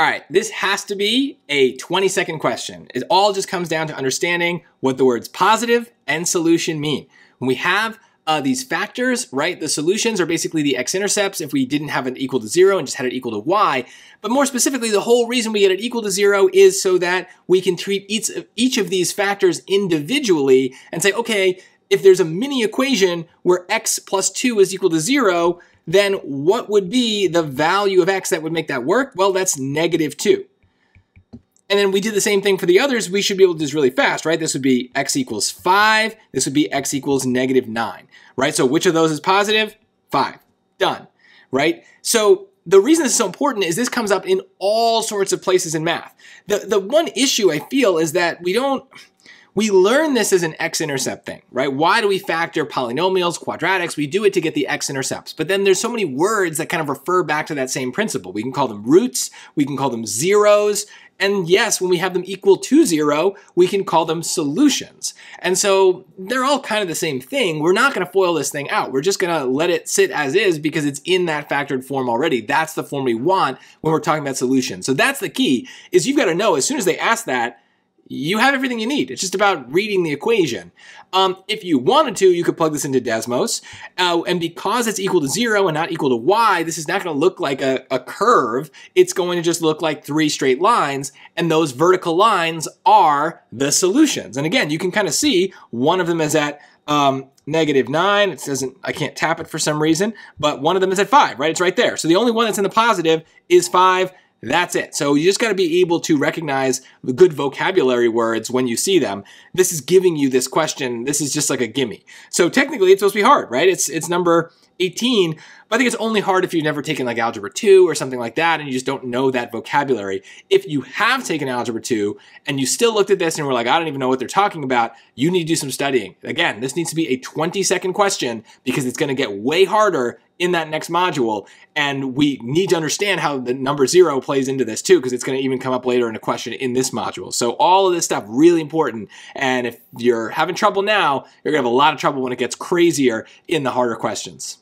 All right, this has to be a 20 second question. It all just comes down to understanding what the words positive and solution mean. When we have uh, these factors, right, the solutions are basically the x-intercepts if we didn't have it equal to zero and just had it equal to y. But more specifically, the whole reason we get it equal to zero is so that we can treat each of, each of these factors individually and say, okay, if there's a mini equation where x plus 2 is equal to 0, then what would be the value of x that would make that work? Well, that's negative 2. And then we did the same thing for the others. We should be able to do this really fast, right? This would be x equals 5. This would be x equals negative 9, right? So which of those is positive? 5. Done, right? So the reason this is so important is this comes up in all sorts of places in math. The, the one issue I feel is that we don't we learn this as an x-intercept thing, right? Why do we factor polynomials, quadratics? We do it to get the x-intercepts. But then there's so many words that kind of refer back to that same principle. We can call them roots, we can call them zeros, and yes, when we have them equal to zero, we can call them solutions. And so they're all kind of the same thing. We're not going to FOIL this thing out. We're just going to let it sit as is because it's in that factored form already. That's the form we want when we're talking about solutions. So that's the key is you've got to know as soon as they ask that, you have everything you need. It's just about reading the equation. Um, if you wanted to, you could plug this into Desmos. Uh, and because it's equal to zero and not equal to y, this is not going to look like a, a curve. It's going to just look like three straight lines. And those vertical lines are the solutions. And again, you can kind of see one of them is at um, negative 9. It doesn't, I can't tap it for some reason, but one of them is at 5, right? It's right there. So the only one that's in the positive is 5. That's it. So you just got to be able to recognize the good vocabulary words when you see them. This is giving you this question. This is just like a gimme. So technically it's supposed to be hard, right? It's it's number 18, but I think it's only hard if you've never taken like Algebra 2 or something like that and you just don't know that vocabulary. If you have taken Algebra 2 and you still looked at this and were like, I don't even know what they're talking about, you need to do some studying. Again, this needs to be a 20 second question because it's going to get way harder in that next module. And we need to understand how the number zero plays into this too, because it's going to even come up later in a question in this module. So all of this stuff really important. And if you're having trouble now, you're going to have a lot of trouble when it gets crazier in the harder questions.